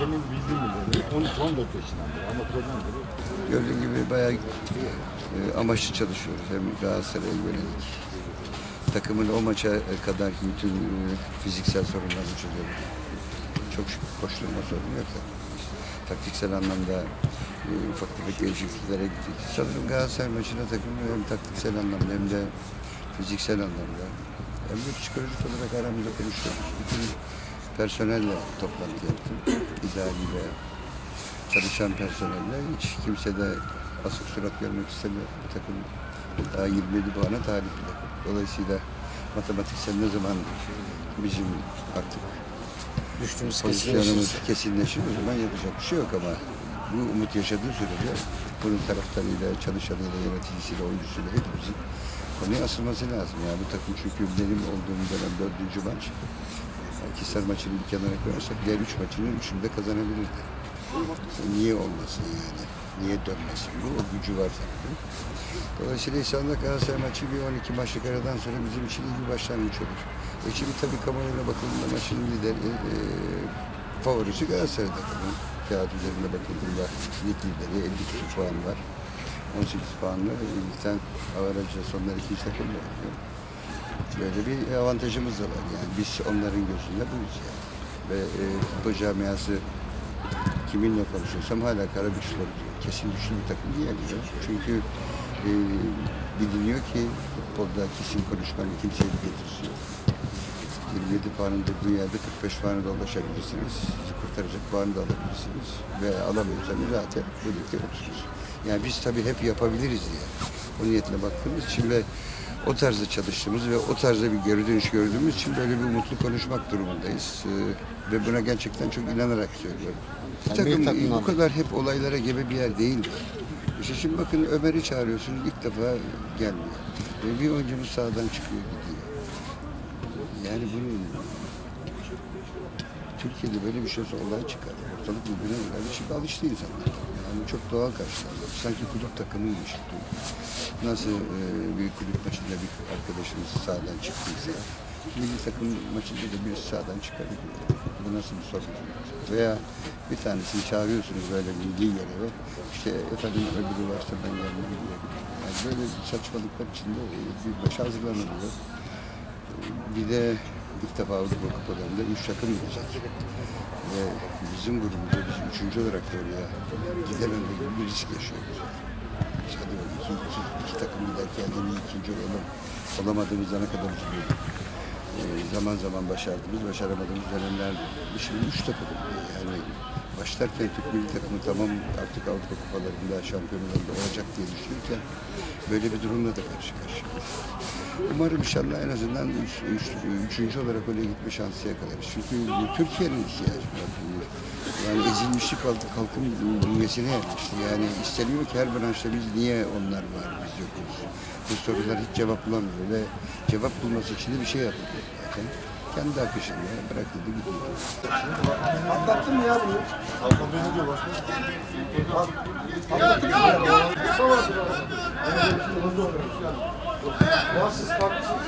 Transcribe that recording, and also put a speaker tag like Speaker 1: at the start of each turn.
Speaker 1: Senin bildiğin gibi 13-14 yaşındadır ama problemdir.
Speaker 2: Gördüğün gibi bayağı e, amaçlı çalışıyoruz. Hem Galatasaray'a yönelik. Takımın o maça kadar bütün e, fiziksel sorunlarını çözüyoruz. Çok şükür koşturma sorunu yok. Taktiksel anlamda e, ufak tefek değişikliklere gittik. Sanırım Galatasaray maçına takım hem taktiksel anlamda hem de fiziksel anlamda hem de psikolojik olarak aramızda konuşuyoruz. Bütün personelle toplantı yaptım. İdari çalışan personelle hiç kimse de asık surat görmek istemiyor. Bu takım daha 27 puana talip bir takım. Dolayısıyla matematiksel ne zaman bizim artık
Speaker 3: Düştüğümüz
Speaker 2: pozisyonumuz kesinleşir o zaman yapacak bir şey yok ama bu umut yaşadığı sürece bunun taraftarıyla, çalışanıyla, yöneticisiyle, oyuncusuyla hepimizin konuya asılması lazım. Yani bu takım çünkü benim olduğum dönem dördüncü maç. Akisar maçını bir kenara koyarsak diğer üç maçının üçünü de kazanabilirdi. Niye olmasın yani? Niye dönmesin? Bu o gücü var tabii. Dolayısıyla inşallah Galatasaray maçı bir 12 maçlık aradan sonra bizim için iyi bir başlangıç olur. E şimdi tabii kamuoyuna bakıldığında maçın lideri, e, favorisi Galatasaray takımı. Kağıt üzerinde bakıldığında lig lideri 50 küsur puan var. 18 puanlı ligden avarajla sonlar ikinci takımla oynuyor. Böyle bir avantajımız da var yani biz onların gözünde buyuz yani. Ve e, futbol camiası kiminle konuşuyorsam hala Karabükspor diyor. Kesin güçlü bir takım diyemiyor. Çünkü e, biliniyor ki futbolda kesin konuşmanın kimseye bir yok. 27 puanın durduğu yerde 45 puanı da ulaşabilirsiniz. Sizi kurtaracak puanı da alabilirsiniz. Ve alamıyorsanız zaten birlikte olursunuz. Yani biz tabii hep yapabiliriz diye. O niyetle baktığımız için ve o tarzda çalıştığımız ve o tarzda bir geri dönüş gördüğümüz için böyle bir umutlu konuşmak durumundayız. Ee, ve buna gerçekten çok inanarak söylüyorum. Bir
Speaker 3: bir
Speaker 2: takım
Speaker 3: takım
Speaker 2: bu kadar hep olaylara gebe bir yer değil. İşte şimdi bakın Ömer'i çağırıyorsunuz ilk defa gelmiyor. Ve bir oyuncumuz sağdan çıkıyor gidiyor. Yani bunun Türkiye'de böyle bir şey olay çıkar. Ortalık birbirine girer. Şimdi alıştı insanlar. Yani çok doğal karşılanıyor. Sanki kulüp takımıymış. Nasıl e, bir kulüp maçında bir arkadaşımız sağdan çıktıysa milli takım maçında da birisi sağdan çıkabiliyor. Bu nasıl bir sorun? Veya bir tanesini çağırıyorsunuz böyle milli göreve. İşte efendim öbürü varsa ben gelmem diye. Yani böyle saçmalıklar içinde bir maç hazırlanılıyor. Bir de ilk defa Avrupa Kupalarında üç takım gidecek. Ve bizim grubumuzda biz üçüncü olarak da oraya gidememe gibi bir risk yaşıyoruz. Biz hadi bakalım iki, iki, iki takım giderken en iyi ikinci olalım. Olamadığımızda ne kadar üzülüyorduk. Ee, zaman zaman başardığımız, başaramadığımız dönemler şimdi üç takım. Yani başlarken Türk milli takımı tamam artık Avrupa Kupalarında, şampiyonlarında olacak diye düşünürken böyle bir durumla da karşı karşıyayız. Umarım inşallah en azından üç, üç, üçüncü olarak oraya gitme şansı yakalarız. Çünkü Türkiye'nin ihtiyacı var. Yani ezilmişlik kalk, kalkın bünyesine yerleşti. Yani isteniyor ki her branşta biz niye onlar var, biz yokuz. Bu sorular hiç cevap bulamıyor ve cevap bulması için de bir şey yapılıyor zaten. Kendi akışında bırak dedi gidiyor.
Speaker 4: Atlattın mı ya bunu? Atlattın diyor başka? Atlattın mı ya? Hızlı oynuyoruz yani. Ya siz kalkmışsınız.